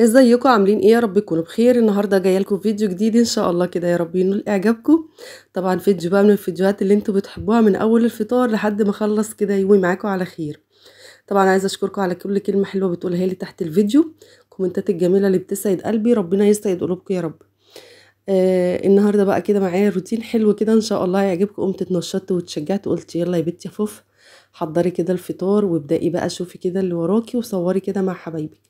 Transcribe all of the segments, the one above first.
ازيكم؟ عاملين إيه يا رب؟ تكونوا بخير. النهارده جاية لكم فيديو جديد إن شاء الله كده. يا رب ينول اعجابكم. طبعا فيديو بقى من الفيديوهات اللي أنتوا بتحبوها من أول الفطار لحد ما أخلص كده يومي معاكم على خير. طبعا عايزة أشكركم على كل كلمة حلوة بتقولها لي تحت الفيديو. الكومنتات الجميلة اللي بتسعد قلبي. ربنا يسعد قلوبكم يا رب. آه النهارده بقى كده معايا روتين حلو كده إن شاء الله يعجبكم قمت اتنشطت واتشجعت. وقلت يلا يا بنتي يا فوف حضري كده الفطار وابدأي بقى شوفي كده اللي وراكي وصوري كده مع حبايبك.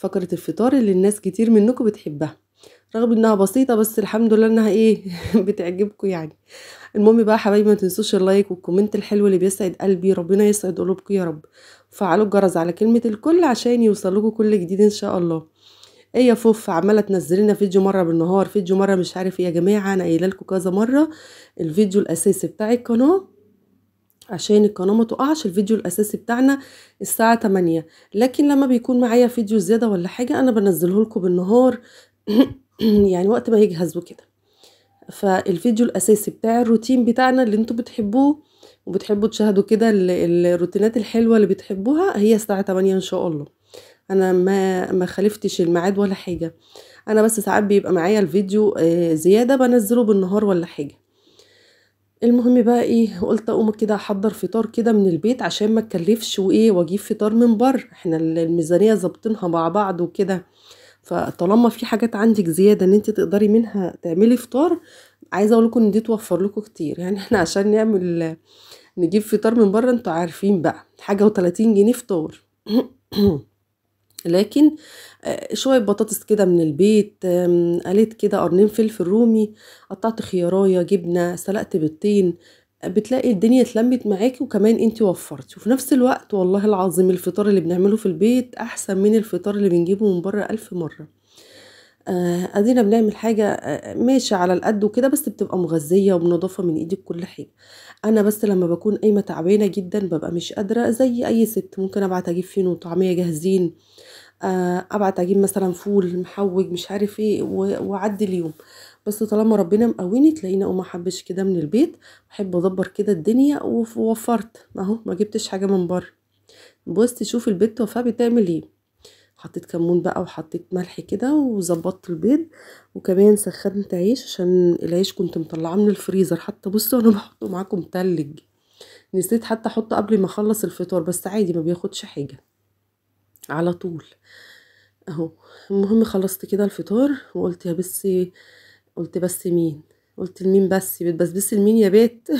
فقرة الفطار اللي الناس كتير منكم بتحبها. رغم إنها بسيطة بس الحمد لله إنها إيه بتعجبكم يعني. المهم بقى حبايبي ما تنسوش ال like وال comment الحلو اللي بيسعد قلبي. ربنا يسعد قلوبكم يا رب. وفعلوا الجرس على كلمة الكل عشان يوصلكوا كل جديد إن شاء الله. إيه يا فوف؟ عمالة تنزل لنا فيديو مرة بالنهار فيديو مرة مش عارف إيه. يا جماعة أنا قايلة لكم كذا مرة الفيديو الأساسي بتاع القناة عشان القناة ما تقعش الفيديو الأساسي بتاعنا الساعة 8 لكن لما بيكون معايا فيديو زيادة ولا حاجة أنا بنزله لكم بالنهار. يعني وقت ما يجهز وكده. فالفيديو الأساسي بتاع الروتين بتاعنا اللي أنتوا بتحبوه وبتحبوا تشاهدوا كده الروتينات الحلوة اللي بتحبوها هي الساعة 8 إن شاء الله. أنا ما ما خالفتش الميعاد ولا حاجة. أنا بس ساعات بيبقى معايا الفيديو زيادة بنزله بالنهار ولا حاجة. المهم بقى إيه قلت أقوم كده أحضر فطار كده من البيت عشان ما أتكلفش وإيه وأجيب فطار من بره. إحنا الميزانية ظابطينها مع بعض وكده. فطالما في حاجات عندك زيادة إن أنت تقدري منها تعملي فطار عايزة أقول لكم إن دي توفر لكم كتير. يعني إحنا عشان نعمل نجيب فطار من بره أنتوا عارفين بقى. حاجة و30 جنيه فطار. لكن شوية بطاطس كده من البيت قليت كده قرنين فلفل رومي قطعت خيارايه جبنة سلقت بيضتين بتلاقي الدنيا اتلمت معاكي وكمان انتي وفرتي. وفي نفس الوقت والله العظيم الفطار اللي بنعمله في البيت أحسن من الفطار اللي بنجيبه من بره ألف مرة. أدينا بنعمل حاجة ماشي على القد وكده بس بتبقى مغذية وبنضافة من إيدك كل حاجة. أنا بس لما بكون قايمة تعبانة جدا ببقى مش قادرة زي أي ست ممكن أبعت أجيب فين وطعمية جاهزين. أبعت أجيب مثلا فول محوج مش عارف إيه وأعدي اليوم. بس طالما ربنا مقويني تلاقيني أقوم أحبش كده من البيت أحب أدبر كده الدنيا ووفرت. أهو ما جبتش حاجة من بره. بصي شوف البيت وفاء بتعمل إيه. حطيت كمون بقى وحطيت ملح كده وظبطت البيض وكمان سخنت عيش عشان العيش كنت مطلعاه من الفريزر. حتى بصوا أنا بحطه معاكم تلج. نسيت حتى أحطه قبل ما أخلص الفطار بس عادي ما بياخدش حاجة. على طول. أهو. المهم خلصت كده الفطار وقلت يا بسي قلت بس مين؟ قلت لمين بس؟ بتبسبسي لمين يا بيت؟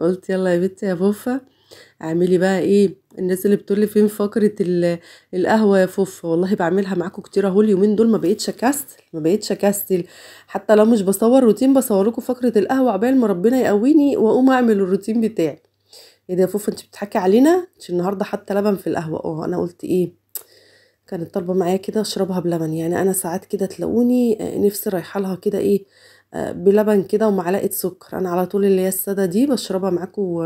قلت يلا يا بنتي يا فوفا اعملي بقى إيه؟ الناس اللي بتقولي فين فقرة القهوة يا فوفا؟ والله بعملها معاكم كتير أهو اليومين دول ما بقيتش أكسل ما بقيتش أكسل. حتى لو مش بصور روتين بصور لكم فقرة القهوة عبال ما ربنا يقويني وأقوم أعمل الروتين بتاعي. إيه ده يا فوفا انت بتضحكي علينا؟ انت النهارده حتى لبن في القهوة. آه أنا قلت إيه؟ كانت طالبة معايا كده أشربها بلبن. يعني أنا ساعات كده تلاقوني نفسي رايحة لها كده إيه بلبن كده ومعلقة سكر. أنا على طول اللي هي السادة دي بشربها معاكم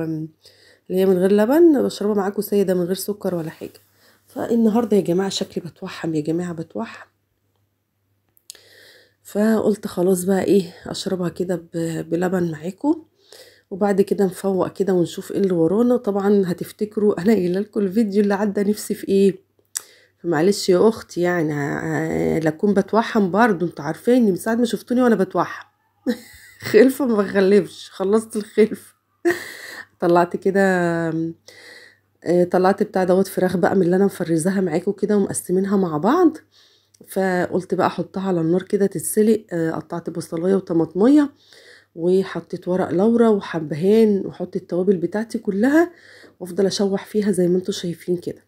اللي هي من غير لبن بشربها معاكم ساده من غير سكر ولا حاجة. فالنهارده يا جماعة شكلي بتوحم يا جماعة بتوحم. فقلت خلاص بقى إيه أشربها كده بلبن معاكم وبعد كده نفوق كده ونشوف إيه اللي ورانا. طبعا هتفتكروا أنا قايلة لكم الفيديو اللي عدى نفسي في إيه؟ فمعلش يا أختي يعني لكون بتوحم برضو. أنتوا عارفيني من ساعة ما شفتوني وأنا بتوحم. خلفة ما بخلفش خلصت الخلف طلعت كده طلعت بتاع دوت فراخ بقى من اللي أنا مفرزاها معاكم كده ومقسمينها مع بعض. فقلت بقى أحطها على النار كده تتسلق قطعت بصلاية وطماطمية. وحطيت ورق لورا وحبهان وحط التوابل بتاعتي كلها وأفضل أشوح فيها زي ما أنتم شايفين كده.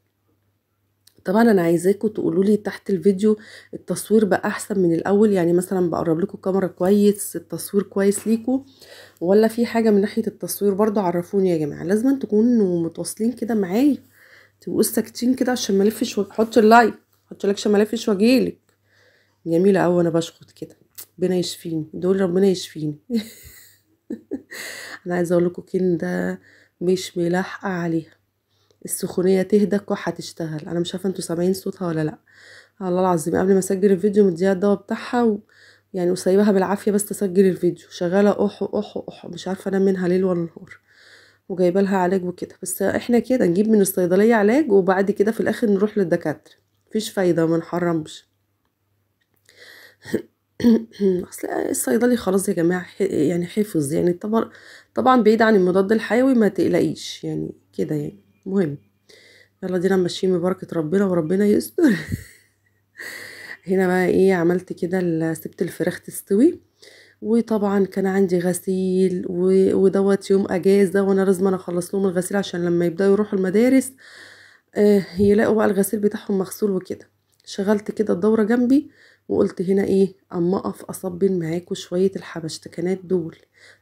طبعا أنا عايزاكم تقولوا لي تحت الفيديو التصوير بقى أحسن من الأول يعني مثلا بقرب لكم الكاميرا كويس التصوير كويس ليكم ولا في حاجة من ناحية التصوير برضو عرفوني يا جماعة. لازم تكونوا متواصلين كده معايا تبقوا ساكتين كده عشان ما ألفش حط ال like حط like عشان ما ألفش جميلة قوي أنا بشخط كده. ربنا يشفيني دول ربنا يشفيني. أنا عايزة أقول لكم كندة مش ملاحقة عليها. السخونية تهدى الكحه تشتغل أنا مش عارفة أنتوا سامعين صوتها ولا لأ. الله العظيم قبل ما أسجل الفيديو مديها الدواء بتاعها و... يعني وسايباها بالعافية بس تسجل الفيديو. شغالة احو احو احو مش عارفة أنام منها ليل ولا نهار. وجايبة لها علاج وكده. بس إحنا كده نجيب من الصيدلية علاج وبعد كده في الآخر نروح للدكاترة. مفيش فايدة ما نحرمش. اصل الصيدلي خلاص يا جماعة يعني حفظ يعني طبعا طبعا بعيد عن المضاد الحيوي ما تقلقيش يعني كده يعني. مهم. يلا دينا ماشيين ببركة ربنا وربنا يستر. هنا بقى إيه عملت كده سبت الفراخ تستوي. وطبعا كان عندي غسيل ودوت يوم أجازة وأنا لازم أنا أخلص لهم الغسيل عشان لما يبدأوا يروحوا المدارس آه يلاقوا بقى الغسيل بتاعهم مغسول وكده. شغلت كده الدورة جنبي وقلت هنا إيه أما أقف أصبن معاكوا شوية الحبشتكنات دول.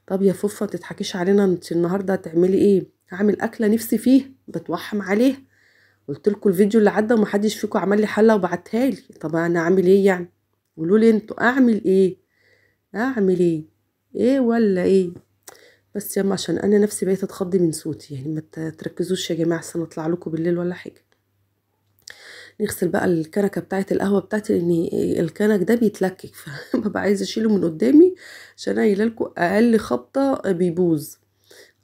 طب يا فوفا تضحكيش علينا انت النهاردة هتعملي إيه؟ هعمل أكلة نفسي فيه بتوحم عليها قلت لكم الفيديو اللي عدى ومحدش فيكم عمل لي حلة وبعتها لي. طب أنا أعمل إيه يعني؟ قولوا لي أنتوا أعمل إيه؟ أعمل إيه؟ إيه ولا إيه؟ بس ياما عشان أنا نفسي بقيت أتخضي من صوتي يعني ما تركزوش يا جماعة عشان أطلع لكم بالليل ولا حاجة. نغسل بقى الكنكه بتاعه القهوة بتاعتي لأن الكنك ده بيتلكك فببقى عايزة أشيله من قدامي عشان لكم أقل خبطة بيبوظ.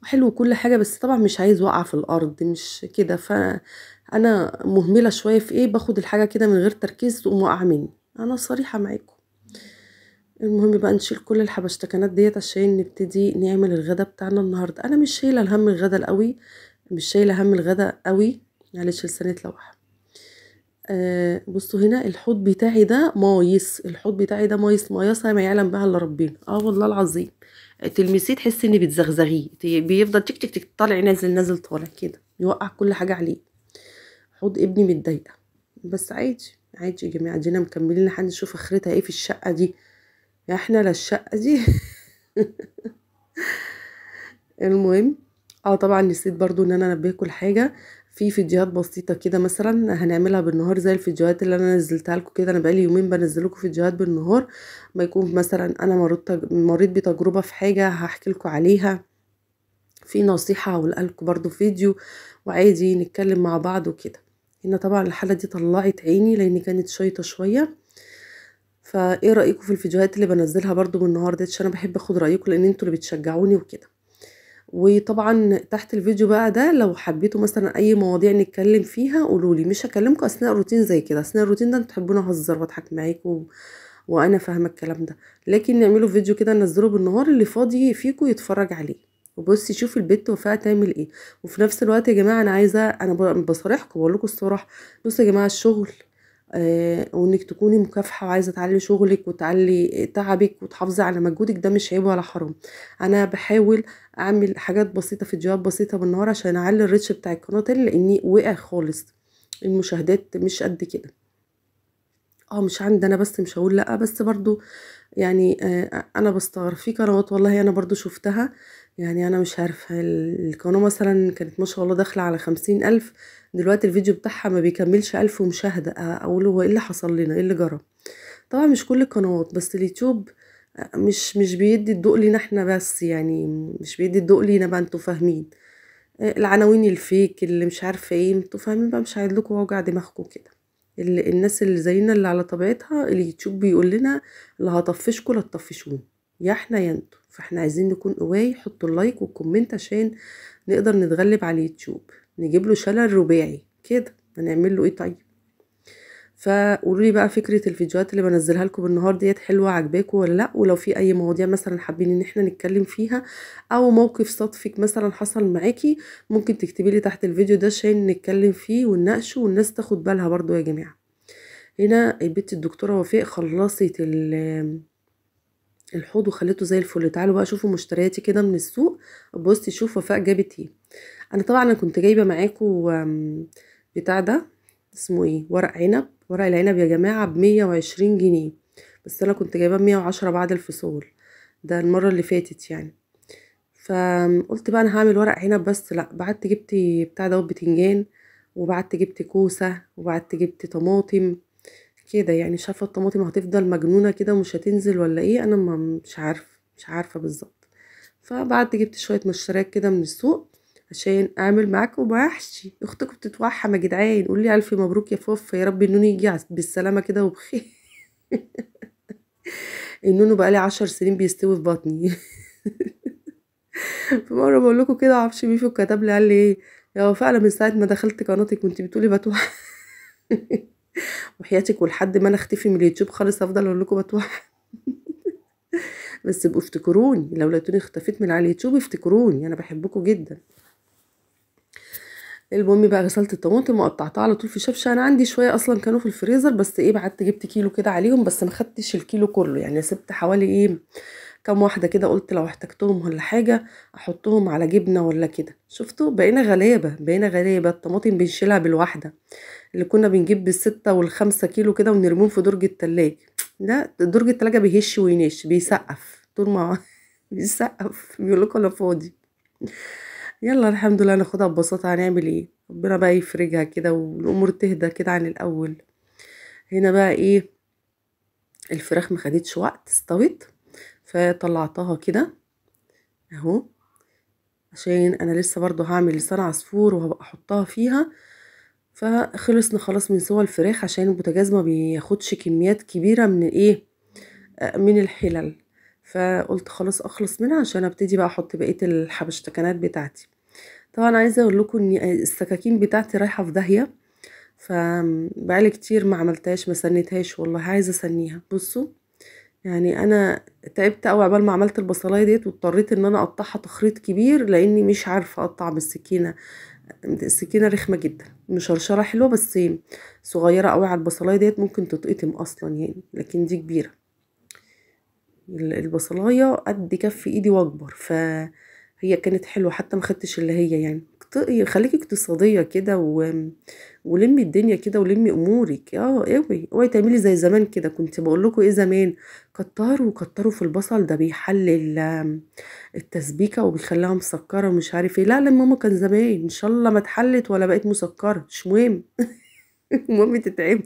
حلو كل حاجة بس طبعا مش عايز وقع في الأرض مش كده. فأنا مهملة شوية في إيه باخد الحاجة كده من غير تركيز تقوم واقعة مني. أنا صريحة معاكم. المهم بقى نشيل كل الحبشتكنات ديت عشان نبتدي نعمل الغدا بتاعنا النهارده. أنا مش شايلة الهم الغدا القوي مش شايلة هم الغدا قوي معلش لساني اتلوح. آه بصوا هنا الحوض بتاعي ده مايس الحوض بتاعي ده مايس مايصة ما يعلم بها إلا ربنا. آه والله العظيم. تلمسيه تحسي ان بتزغزغيه بيفضل تك تك تك طالع نازل نازل طالع كده يوقع كل حاجة عليه. حوض ابني متضايقة. بس عادي عادي يا جماعة دينا مكملين لحد نشوف آخرتها إيه في الشقة دي. إحنا للشقه دي. المهم آه طبعا نسيت برضو إن أنا أنبهكم لحاجة. في فيديوهات بسيطة كده مثلا هنعملها بالنهار زي الفيديوهات اللي أنا نزلتها لكم كده. أنا بقالي يومين بنزل لكم فيديوهات بالنهار. ما يكون مثلا أنا مريت بتجربة في حاجة هحكي لكم عليها. في نصيحة هقولها لكم برضو فيديو وعادي نتكلم مع بعض وكده. هنا طبعا الحالة دي طلعت عيني لأن كانت شيطة شوية. فإيه رأيكم في الفيديوهات اللي بنزلها برضو بالنهار ديت؟ عشان أنا بحب أخد رأيكم لأن أنتوا اللي بتشجعوني وكده. وطبعا تحت الفيديو بقى ده لو حبيتوا مثلا أي مواضيع نتكلم فيها قولوا لي مش هكلمكم أثناء الروتين زي كده. أثناء الروتين ده أنتوا تحبوني أهزر وأضحك معاكم وأنا فاهمة الكلام ده. لكن نعمله فيديو كده ننزله بالنهار اللي فاضي فيكم يتفرج عليه. وبصي شوفي البت وفاء تعمل إيه. وفي نفس الوقت يا جماعة أنا عايزة أنا بصارحكم بقول لكم الصراحة بصوا يا جماعة الشغل وإنك تكوني مكافحة وعايزة تعلي شغلك وتعلي تعبك وتحافظي على مجهودك ده مش عيب ولا حرام. أنا بحاول أعمل حاجات بسيطة فيديوهات بسيطة بالنهار عشان أعلي الريتش بتاع القناة لأني وقع خالص. المشاهدات مش قد كده. آه مش عندي أنا بس مش هقول لأ بس برضو يعني آه أنا بستغرب. في قنوات والله أنا برضو شفتها يعني أنا مش عارفة القناه مثلا كانت ما شاء الله داخلة على خمسين ألف دلوقتي الفيديو بتاعها ما بيكملش ألف مشاهدة أقول هو إيه اللي حصل لنا؟ إيه اللي جرى؟ طبعا مش كل القنوات بس اليوتيوب مش مش بيدي الضوء لينا إحنا بس يعني مش بيدي الضوء لينا بقى أنتوا فاهمين. العناوين الفيك اللي مش عارفة إيه أنتوا فاهمين بقى مش هيدلكوا وجع دماغكم كده. الناس اللي زينا اللي على طبيعتها اليوتيوب بيقول لنا اللي هطفشكوا يا تطفشونا يا إحنا يا أنتوا. فاحنا عايزين نكون قواي حطوا ال like وال comment عشان نقدر نتغلب على اليوتيوب. نجيب له شلل رباعي. كده. هنعمل له إيه طيب؟ فقولوا لي بقى فكرة الفيديوهات اللي بنزلها لكم بالنهار ديت حلوة عجباكم ولا لأ؟ ولو في أي مواضيع مثلا حابين إن إحنا نتكلم فيها أو موقف صدفك مثلا حصل معاكي ممكن تكتبي لي تحت الفيديو ده عشان نتكلم فيه ونناقشه والناس تاخد بالها برضو يا جماعة. هنا البت الدكتورة وفاء خلصت الحوض وخليته زي الفل. تعالوا بقى شوفوا مشترياتي كده من السوق. بصي شوف وفاء جابت إيه. أنا طبعا أنا كنت جايبة معاكم بتاع ده اسمه إيه ورق عنب. ورق العنب يا جماعة بمية وعشرين جنيه. بس أنا كنت جايباه بمية وعشرة بعد الفصول. ده المرة اللي فاتت يعني. فقلت بقى أنا هعمل ورق عنب بس. لأ بعدت جبت بتاع ده بتنجان وبعدت جبت كوسة وبعدت جبت طماطم كده يعني شايفه الطماطم هتفضل مجنونة كده ومش هتنزل ولا إيه أنا مش عارفه مش عارفة بالظبط. فبعدت جبت شوية مشتريات كده من السوق عشان أعمل معاكم محشي أختكم بتتوحم يا جدعان قولي لي ألف مبروك يا فوف يا رب النون يجي بالسلامة كده وبخير. النونو بقالي عشر سنين بيستوي في بطني. في مره بقول لكم كده معرفش فيكم كتب لي قال لي إيه يا فعلا من ساعة ما دخلت قناتك كنت بتقولي بتوح وحياتك ولحد ما أنا أختفي من اليوتيوب خالص افضل أقول لكم بتوح بس ابقوا افتكروني لو لقيتوني اختفيت من على اليوتيوب افتكروني أنا بحبكم جدا. المهم بقى غسلت الطماطم وقطعتها على طول في شفشق أنا عندي شوية أصلا كانوا في الفريزر بس إيه بعدت جبت كيلو كده عليهم بس ما خدتش الكيلو كله. يعني سبت حوالي إيه كام واحدة كده قلت لو احتجتهم ولا حاجة أحطهم على جبنة ولا كده. شفتوا؟ بقينا غلابة بقينا غلابة الطماطم بنشيلها بالواحدة. اللي كنا بنجيب بالستة والخمسة كيلو كده ونرميهم في درج التلاجة. لا درج التلاجة بيهش وينش بيسقف. طول ما بيسقف. بيقولك أنا فاضي. يلا الحمد لله ناخدها ببساطة. هنعمل إيه؟ ربنا بقى يفرجها كده والأمور تهدى كده عن الأول. هنا بقى إيه؟ الفراخ ما خدتش وقت استوت. فطلعتها كده اهو عشان أنا لسه برضو هعمل لسان عصفور وهبقى احطها فيها. فخلصنا خلاص من سوى الفراخ عشان البوتاجاز ما بياخدش كميات كبيرة من إيه من الحلل. فقلت خلاص اخلص منها عشان ابتدي بقى أحط بقية الحبشتكنات بتاعتي. طبعا عايزة أقول لكم إن السكاكين بتاعتي رايحة في داهية فبقالي كتير ما عملتهاش ما سنيتهاش والله عايزة أسنيها. بصوا يعني أنا تعبت قوي عبال ما عملت البصلاية ديت واضطريت إن أنا أقطعها تخريط كبير لأني مش عارفة أقطع بالسكينة. السكينة رخمة جدا مشرشرة حلوة بس صغيرة قوي على البصلاية ديت ممكن تتقطم أصلا يعني لكن دي كبيرة. البصلاية قد كف إيدي وأكبر فهي كانت حلوة حتى ما خدتش اللي هي يعني. خليكي اقتصادية كده و... ولمي الدنيا كده ولمي أمورك. آه أوعي أوعي تعملي زي زمان كده. كنت بقول لكم إيه زمان؟ كتروا كتروا في البصل. ده بيحلل التسبيكة وبيخليها مسكرة ومش عارف إيه. لا لا ماما كان زمان. إن شاء الله ما اتحلت ولا بقت مسكرة. مش مهم. المهم تتعمل.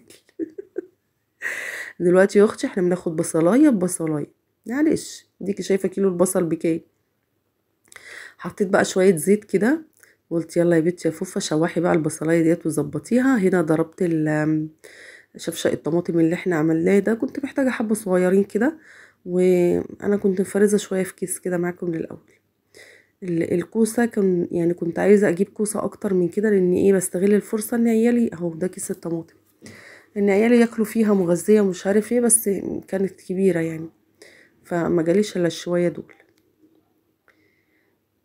دلوقتي يا أختي إحنا بناخد بصلاية ببصلايه معلش ديكي شايفة كيلو البصل بكام؟ حطيت بقى شوية زيت كده قلت يلا يا بنتي يا فوفا شوحي بقى البصلاية ديت وظبطيها. هنا ضربت شفشق الطماطم اللي إحنا عملناه ده. كنت محتاجة حبة صغيرين كده وأنا كنت مفرزة شوية في كيس كده معاكم من الأول الكوسة كان يعني كنت عايزة أجيب كوسة أكتر من كده لأن إيه بستغل الفرصة إن عيالي أهو ده كيس الطماطم. إن عيالي ياكلوا فيها مغذية ومش عارف إيه بس كانت كبيرة يعني. فما جاليش إلا الشويه دول.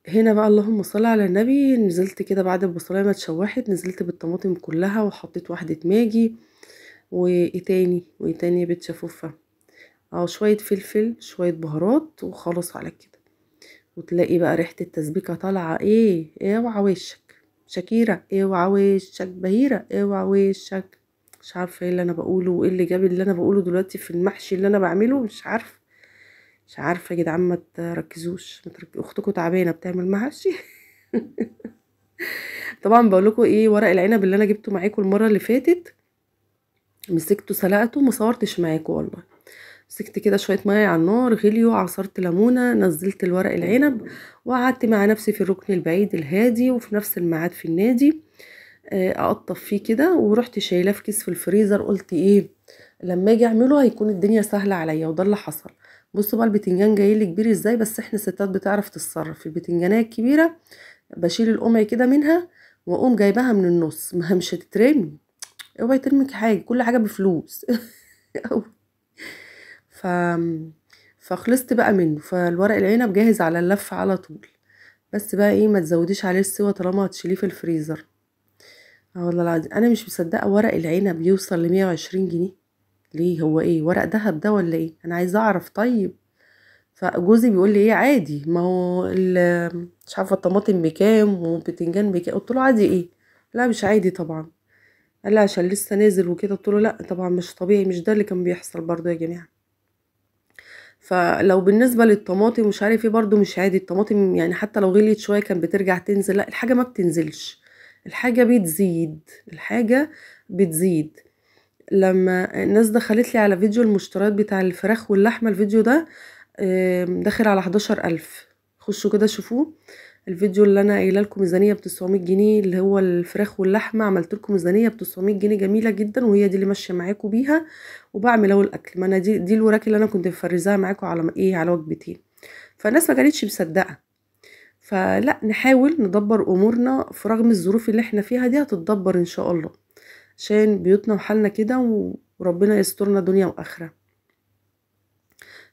هنا بقى اللهم صل على النبي نزلت كده بعد البصلايه ما اتشوحت نزلت بالطماطم كلها وحطيت واحدة ماجي وإيه تاني؟ وإيه تاني يا بنت آه شوية فلفل شوية بهارات وخلاص على كده. وتلاقي بقى ريحة التسبيكة طالعة إيه؟ اوعى وشك. شكيرة اوعى وشك. بهيرة اوعى وشك. مش عارفة إيه اللي أنا بقوله وإيه اللي جاب اللي أنا بقوله دلوقتي في المحشي اللي أنا بعمله؟ مش عارفة. مش عارفة يا جدعان ما تركزوش أختكم تعبانة بتعمل محشي. طبعا بقول لكم إيه ورق العنب اللي أنا جبته معاكم المرة اللي فاتت مسكته سلقته ما صورتش معاكم والله. مسكت كده شوية مية على النار غليوا عصرت ليمونة نزلت الورق العنب وقعدت مع نفسي في الركن البعيد الهادي وفي نفس الميعاد في النادي أقطف فيه كده ورحت شايلاه في كيس في الفريزر قلت إيه لما أجي أعمله هيكون الدنيا سهلة عليا وده اللي حصل. بصوا بقى البتنجان جاي لي كبير إزاي بس إحنا ستات بتعرف تتصرف. البتنجانية الكبيرة بشيل القمع كده منها واقوم جايباها من النص. ما مش هتترمي. اوعي ترمي حاجة كل حاجة بفلوس. ف فخلصت بقى منه. فالورق العنب جاهز على اللف على طول. بس بقى إيه ما تزوديش عليه السوا طالما هتشيليه في الفريزر. آه والله العظيم. أنا مش مصدقة ورق العنب يوصل لمية وعشرين جنيه. ليه؟ هو إيه؟ ورق دهب ده ولا إيه؟ أنا عايزة أعرف. طيب. فجوزي بيقول لي إيه؟ عادي. ما هو مش عارفة الطماطم بكام وبتنجان بكام. قلت له عادي إيه؟ لا مش عادي طبعا. قال لي عشان لسه نازل وكده. قلت له لا طبعا مش طبيعي مش ده اللي كان بيحصل برضو يا جماعة. فلو بالنسبة للطماطم مش عارف إيه برضو مش عادي. الطماطم يعني حتى لو غليت شوية كان بترجع تنزل. لا الحاجة ما بتنزلش. الحاجة بتزيد. الحاجة بتزيد. لما الناس دخلت لي على فيديو المشتريات بتاع الفراخ واللحمة الفيديو ده داخل على حداشر ألف. خشوا كده شوفوه. الفيديو اللي أنا قايله لكم ميزانية ب 900 جنيه اللي هو الفراخ واللحمة عملت لكم ميزانية ب 900 جنيه جميلة جدا وهي دي اللي ماشية معاكم بيها وبعمل أهو الأكل. ما أنا دي دي الوراك اللي أنا كنت مفرزاها معاكم على إيه على وجبتين فالناس ما كانتش مصدقة. فلا نحاول ندبر أمورنا في رغم الظروف اللي إحنا فيها دي هتتدبر إن شاء الله. عشان بيوتنا وحالنا كده. وربنا يسترنا دنيا وآخرة.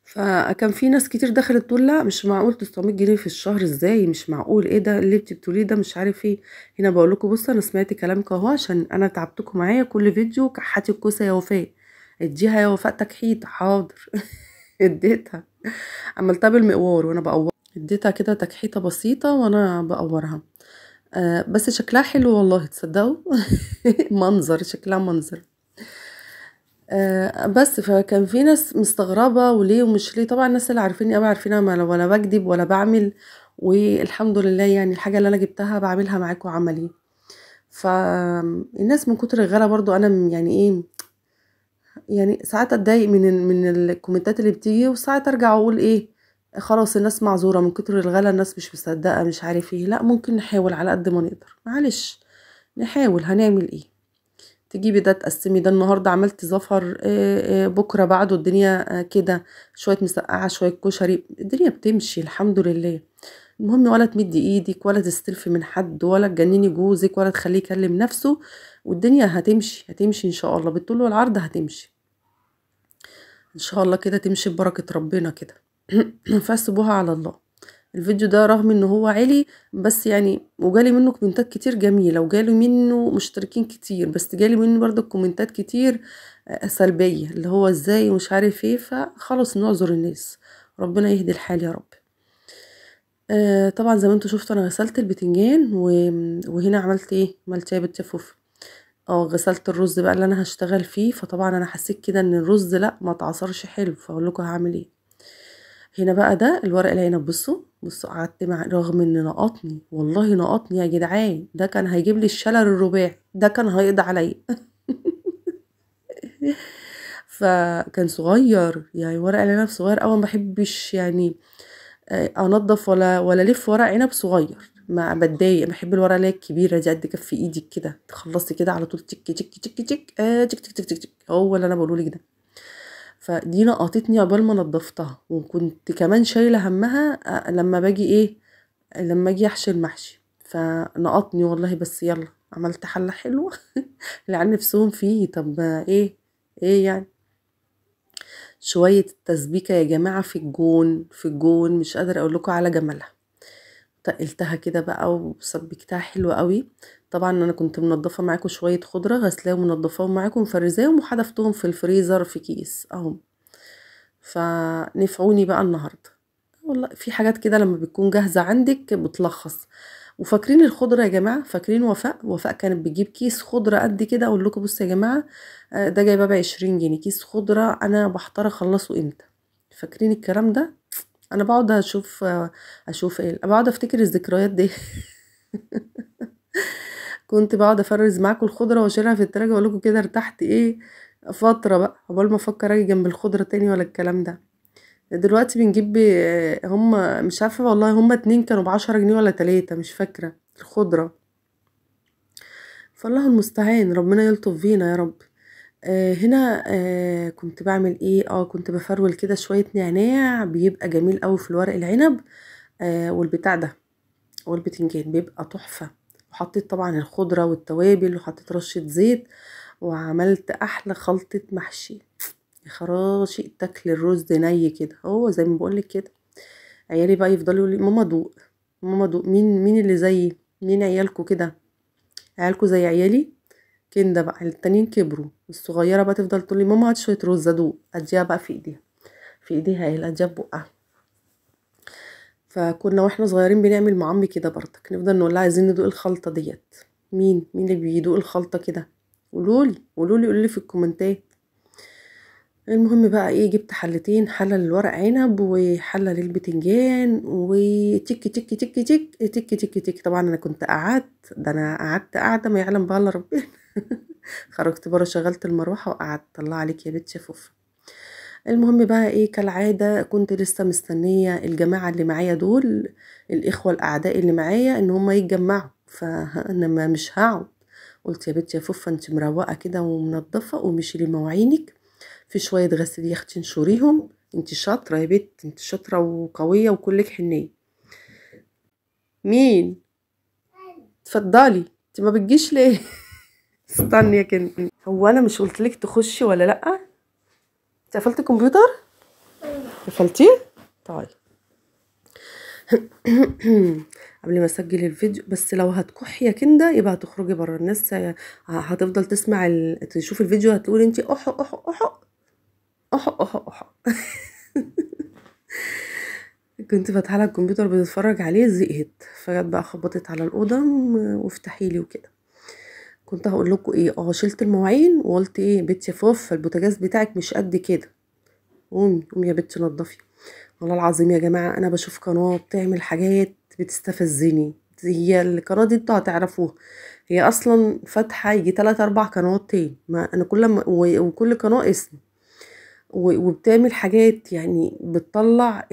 فكان في ناس كتير دخلت تقول لا مش معقول 900 جنيه في الشهر إزاي؟ مش معقول إيه ده؟ اللي بتقوليه ده؟ مش عارف إيه. هنا بقول لكم بصوا أنا سمعت كلامكم أهو عشان أنا تعبتكم معايا كل فيديو كحاتي الكوسة يا وفاء. اديها يا وفاء تكحيت حاضر. اديتها. عملتها بالمقوار وأنا بقور اديتها كده تكحيته بسيطة وأنا بقورها. آه بس شكلها حلو والله تصدقوا؟ منظر شكلها منظر. آه بس فكان في ناس مستغربة وليه ومش ليه. طبعا الناس اللي عارفيني قوي عارفين أنا ولا بكذب ولا بعمل والحمد لله يعني الحاجة اللي أنا جبتها بعملها معاكم عملي. فالناس من كتر الغلا برضو أنا يعني إيه يعني ساعات أتضايق من من الكومنتات اللي بتيجي وساعات أرجع أقول إيه خلاص الناس معذورة من كتر الغلا الناس مش مصدقة مش عارف إيه. لا ممكن نحاول على قد ما نقدر. معلش نحاول. هنعمل إيه؟ تجيبي ده تقسمي ده. النهارده عملتي زفر بكرة بعده الدنيا كده. شوية مسقعة شوية كشري. الدنيا بتمشي الحمد لله. المهم ولا تمدي إيدك ولا تستلفي من حد ولا تجنني جوزك ولا تخليه يكلم نفسه. والدنيا هتمشي هتمشي إن شاء الله. بالطول والعرض هتمشي. إن شاء الله كده تمشي ببركة ربنا كده. فاسيبوها على الله. الفيديو ده رغم إن هو عالي بس يعني وجالي منه كومنتات كتير جميلة وجالي منه مشتركين كتير بس جالي منه برضه كومنتات كتير سلبية اللي هو إزاي ومش عارف إيه فخلاص نعذر الناس. ربنا يهدي الحال يا رب. آه طبعا زي ما أنتوا شفتوا أنا غسلت البتنجان وهنا عملت إيه؟ عملت إيه بالتفوف. آه غسلت الرز بقى اللي أنا هشتغل فيه فطبعا أنا حسيت كده إن الرز لأ ما اتعصرش حلو فأقول لكم هعمل إيه؟ هنا بقى ده الورق العنب بصوا بصوا قعدت مع رغم إن نقطني والله نقطني يا جدعان ده كان هيجيب لي الشلل الرباعي ده كان هيقضي عليا. فكان صغير يعني ورق العنب صغير قوي ما بحبش يعني أنضف ولا ولا ألف ورق عنب صغير ما بتضايق بحب الورقة اللي الكبيرة دي قد كف إيدك كده تخلصي كده على طول تك تك تك تك آه تك تك تك تك تك هو اللي أنا بقوله لك ده. فدي نقطتني عقبال ما نضفتها وكنت كمان شايلة همها لما باجي إيه لما أجي أحشي المحشي. فنقطني والله بس يلا عملت حلة حلوة. اللي نفسهم فيه طب إيه إيه يعني؟ شوية التسبيكه يا جماعة في الجون في الجون مش قادرة أقول لكم على جمالها. تقلتها كده بقى وسبكتها حلوة قوي. طبعا أنا كنت منضفة معاكم شوية خضرة غسلاهم ومنضفاهم معاكم مفرزاهم وحدفتهم في الفريزر في كيس أهو. فنفعوني بقى النهارده. والله في حاجات كده لما بتكون جاهزة عندك بتلخص. وفاكرين الخضرة يا جماعة؟ فاكرين وفاء؟ وفاء كانت بتجيب كيس خضرة قد كده أقول لكم بصوا يا جماعة ده جايبه ب 20 جنيه. كيس خضرة أنا بحتار أخلصه إمتى. فاكرين الكلام ده؟ أنا بقعد أشوف أشوف إيه بقعد أفتكر الذكريات دي. كنت بقعد أفرز معاكم الخضرة وأشيلها في التلاجة وأقول لكم كده ارتحت إيه؟ فترة بقى قبل ما أفكر أجي جنب الخضرة تاني ولا الكلام ده. دلوقتي بنجيب هم مش عارفة والله هم اتنين كانوا بعشرة جنيه ولا تلاتة مش فاكرة الخضرة. فالله المستعان ربنا يلطف فينا يا رب. آه هنا آه كنت بعمل إيه؟ آه كنت بفرول كده شوية نعناع بيبقى جميل قوي في الورق العنب آه والبتاع ده والبتنجان بيبقى تحفة. وحطيت طبعا الخضرة والتوابل وحطيت رشة زيت وعملت أحلى خلطة محشي. يا خراشي تاكل الرز ني كده. هو زي ما بقولك كده. عيالي بقى يفضلوا يقولوا ماما دوق ماما دوق. مين مين اللي زيي مين عيالكوا كده؟ عيالكوا زي عيالي؟ كده بقى التانيين كبروا. الصغيرة بقى تفضل تقولي ماما هات شوية رز أدوق. أديها بقى في إيديها في إيديها إيه أديها بقها. فكنا وإحنا صغيرين بنعمل مع عمي كده برضك نفضل نقول لها عايزين ندوق الخلطة ديت. مين؟ مين اللي بيدوق الخلطة كده؟ قولولي قولولي قولولي في الكومنتات. المهم بقى إيه جبت حلتين حلة للورق عنب وحلة للبتنجان وتك تك تك تك تك تك تك طبعا أنا كنت قعدت ده أنا قعدت قاعدة ما يعلم بقى إلا ربنا. خرجت بره شغلت المروحة وقعدت. طلع عليك يا بنت شفوف. المهم بقى إيه كالعادة كنت لسه مستنية الجماعة اللي معايا دول الإخوة الأعداء اللي معايا إن هم يتجمعوا. فأنا ما مش هقعد. قلت يا بنت يا فوفه أنت مروقة كده ومنضفه ومشيلي مواعينك. في شوية غسيل يا أختي انشريهم أنت شاطرة يا بنت أنت شاطرة وقوية وكلك حنية. مين؟ اتفضلي. أنت ما بتجيش ليه؟ استني يا كنتي هو أنا مش قلت لك تخشي ولا لأ؟ انت قفلت الكمبيوتر؟ قفلتيه طيب. قبل ما أسجل الفيديو بس لو هتكحي يا كنده يبقى هتخرجي بره الناس هتفضل تسمع ال... تشوف الفيديو هتقول انت احو احو احو احو احو احو كنت فاتحة على الكمبيوتر بتتفرج عليه زهقت. فجت بقى خبطت على الأوضة وافتحي لي وكده. كنت هقول لكم إيه آه شلت المواعين وقلت إيه بنتي فوف البوتاجاز بتاعك مش قد كده. قومي قومي يا بنتي نضفي والله العظيم يا جماعة أنا بشوف قناة بتعمل حاجات بتستفزني. هي القناة دي أنتوا هتعرفوها هي أصلا فاتحة يجي تلات أربع قنوات تاني. ما أنا كل ما وكل قناة اسم. وبتعمل حاجات يعني بتطلع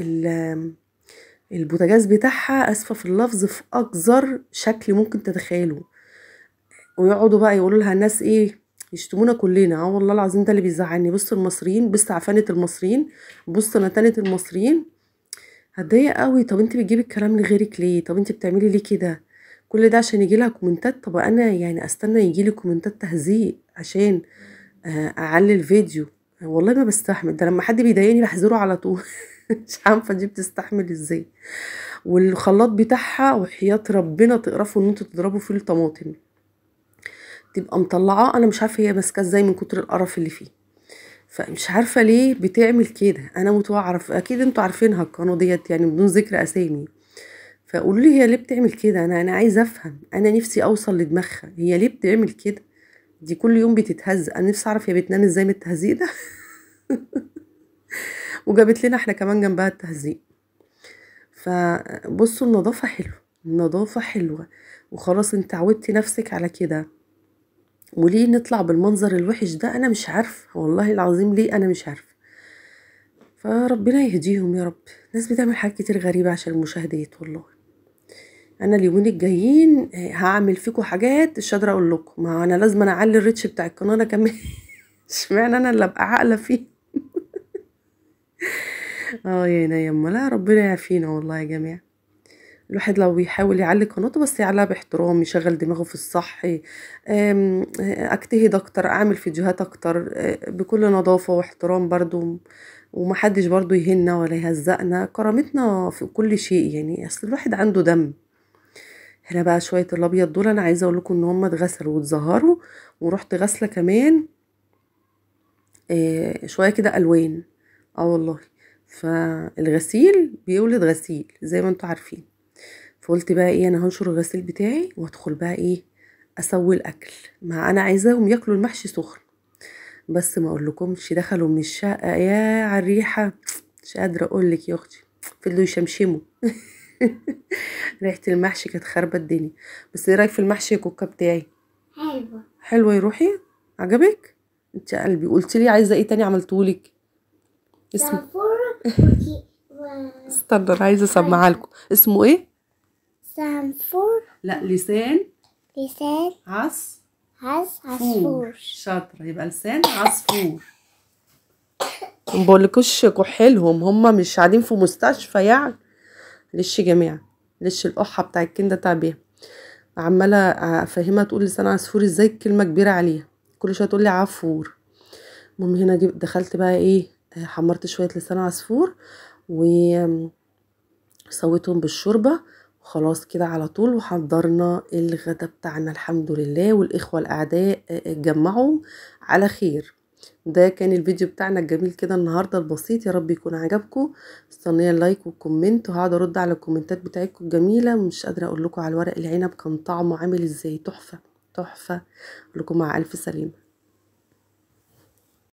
البوتاجاز بتاعها أسفة في اللفظ في اقذر شكل ممكن تتخيله. ويقعدوا بقى يقولوا لها الناس إيه يشتمونا كلنا. آه والله العظيم ده اللي بيزعلني. بص المصريين بص عفانة المصريين بص نتانة المصريين. هتضايق قوي. طب انت بتجيبي الكلام لغيرك ليه؟ طب انت بتعملي ليه كده؟ كل ده عشان يجي لها كومنتات؟ طب أنا يعني أستنى يجي لي كومنتات تهزيق عشان أعلي الفيديو. والله ما بستحمل. ده لما حد بيضايقني بحذره على طول. مش عارفة دي بتستحمل إزاي. والخلاط بتاعها وحياة ربنا تقرفوا إن أنتوا تضربوا فيه الطماطم. تبقى مطلعاه أنا مش عارفة هي ماسكاه إزاي من كتر القرف اللي فيه. فمش عارفة ليه بتعمل كده. أنا متوعرف أكيد أنتوا عارفينها القناة ديت يعني بدون ذكر أسامي. فقولوا لي هي ليه بتعمل كده؟ أنا أنا عايزة أفهم. أنا نفسي أوصل لدماغها. هي ليه بتعمل كده؟ دي كل يوم بتتهز. أنا نفسي أعرف هي بتنام إزاي من التهزيق ده. وجابت لنا إحنا كمان جنبها التهزيق. فبصوا النظافة حلوة. النظافة حلوة. وخلاص أنت عودتي نفسك على كده. وليه نطلع بالمنظر الوحش ده؟ أنا مش عارفة والله العظيم ليه أنا مش عارفة. فربنا يهديهم يا رب. ناس بتعمل حاجات كتير غريبة عشان المشاهدات والله. أنا اليومين الجايين هعمل فيكم حاجات مش قادره أقول لكم. ما أنا لازم أنا أعلي الريتش بتاع القناه أنا كمان. اشمعنى أنا اللي أبقى عاقلة فيه؟ آه يا يما لا ربنا يعافينا والله يا جماعة. الواحد لو بيحاول يعلي قناته بس يعليها باحترام يشغل دماغه في الصح أجتهد أكتر أعمل فيديوهات أكتر بكل نظافة واحترام برضو ومحدش برضو يهنا ولا يهزقنا. كرامتنا في كل شيء يعني أصل الواحد عنده دم. هنا بقى شوية الأبيض دول أنا عايزة أقول لكم إن هم اتغسلوا واتزهروا ورحت غاسله كمان شوية كده ألوان. آه والله. فالغسيل بيولد غسيل زي ما أنتوا عارفين. فقلت بقى إيه أنا هنشر الغسيل بتاعي وأدخل بقى إيه أسوي الأكل. ما أنا عايزاهم ياكلوا المحشي سخن. بس ما أقولكمش دخلوا من الشقة يا على الريحه مش قادرة أقول لك يا أختي. فضلوا يشمشموا. ريحة المحشي كانت خاربه الدنيا. بس إيه رأيك في المحشي يا كوكا بتاعي؟ حلوة. حلوة يا روحي؟ عجبك؟ انت قلبي. قلت لي عايزة إيه تاني عملتهولك؟ اسمه. استنى أنا عايزة أسمعها لكم. اسمه إيه؟ سنفور لا لسان. لسان. عص. عز عصفور. شاطرة. يبقى لسان عصفور مبقولكوش كحلهم هما مش قاعدين في مستشفى يعني. ليش يا جماعة ليش القحة بتاع الكنده تعبيها عمالة أفهمها تقول لسان عصفور إزاي كلمة كبيرة عليها. كل شوية تقول لي عفور. المهم هنا دخلت بقى إيه حمرت شوية لسان عصفور وسويتهم بالشوربة. وخلاص كده على طول وحضرنا الغدا بتاعنا الحمد لله والإخوة الأعداء اتجمعوا على خير. ده كان الفيديو بتاعنا الجميل كده النهاردة البسيط. يا رب يكون عجبكم. مستنيه اللايك والكومنت وهقعد أرد على الكومنتات بتاعتكم الجميلة. مش قادرة أقول لكم على الورق العنب كان طعمه عامل إزاي. تحفة. أقول لكم مع ألف سلامة.